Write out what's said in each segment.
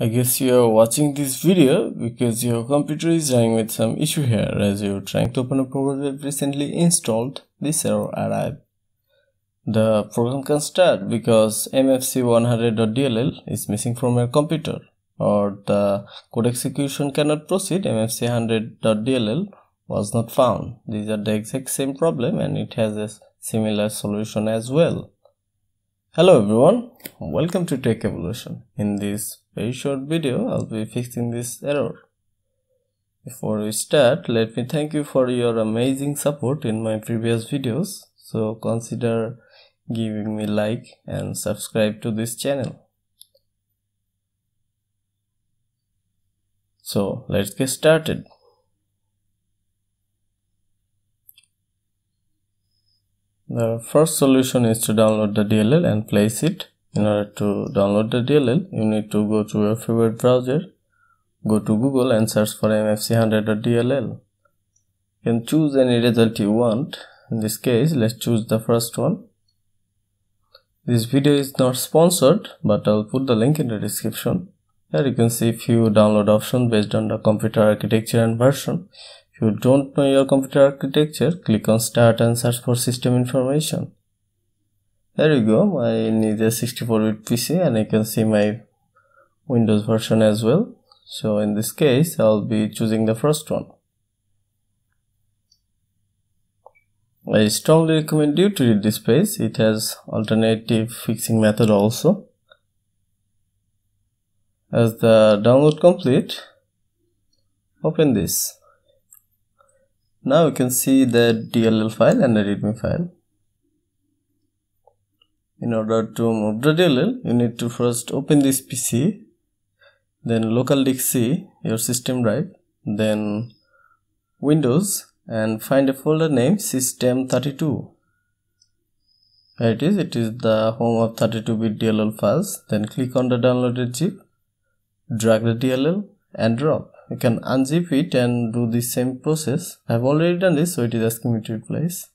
I guess you're watching this video because your computer is running with some issue here as you're trying to open a program that recently installed this error arrived. The program can start because mfc100.dll is missing from your computer or the code execution cannot proceed mfc100.dll was not found. These are the exact same problem and it has a similar solution as well. Hello everyone, welcome to Tech Evolution. In this very short video, I'll be fixing this error. Before we start, let me thank you for your amazing support in my previous videos. So consider giving me like and subscribe to this channel. So let's get started. The first solution is to download the DLL and place it. In order to download the DLL, you need to go to your favorite browser, go to Google and search for mfc100.dll. You can choose any result you want. In this case, let's choose the first one. This video is not sponsored, but I'll put the link in the description. Here you can see few download options based on the computer architecture and version. You don't know your computer architecture, click on start and search for system information. There you go, I need a 64-bit PC and I can see my Windows version as well. So in this case, I'll be choosing the first one. I strongly recommend you to read this page. It has alternative fixing method also. As the download complete, open this. Now you can see the DLL file and the readme file. In order to move the DLL, you need to first open this PC, then local disk C, your system drive, then Windows and find a folder named system32. Here it is, it is the home of 32-bit DLL files. Then click on the downloaded zip, drag the DLL and drop you can unzip it and do the same process. I've already done this so it is asking me to replace.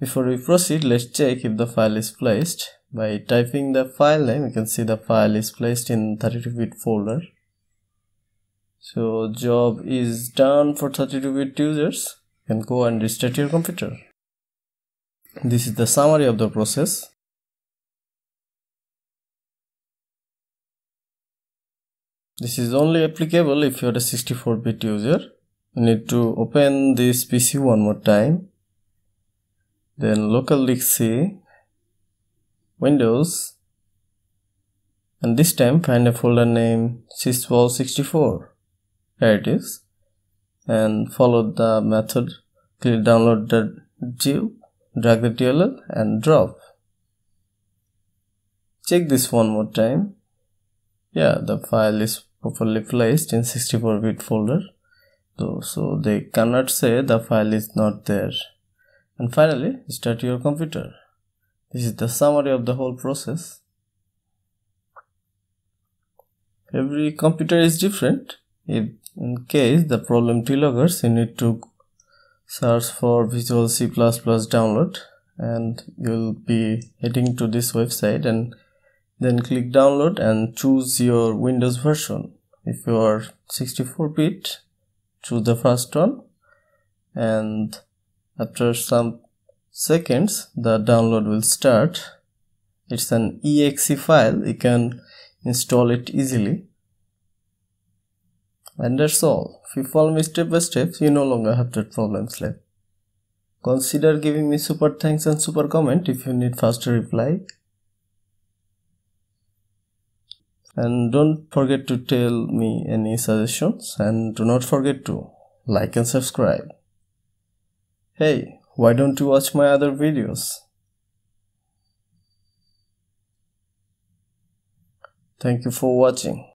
Before we proceed let's check if the file is placed. By typing the file name you can see the file is placed in 32-bit folder. So job is done for 32-bit users. You can go and restart your computer. This is the summary of the process This is only applicable if you're a 64-bit user. You need to open this PC one more time. Then local C, Windows, and this time find a folder name SysWOW64. Here it is. And follow the method, click download the zip, drag the DLL and drop. Check this one more time yeah the file is properly placed in 64 bit folder. So, so they cannot say the file is not there. And finally start your computer. This is the summary of the whole process. Every computer is different. If in case the problem debugger you need to search for visual c++ download and you'll be heading to this website and then click download and choose your windows version. If you are 64 bit choose the first one. And after some seconds the download will start. It's an exe file. You can install it easily. And that's all. If you follow me step by step you no longer have that problems left consider giving me super thanks and super comment if you need faster reply and don't forget to tell me any suggestions and do not forget to like and subscribe. Hey why don't you watch my other videos? Thank you for watching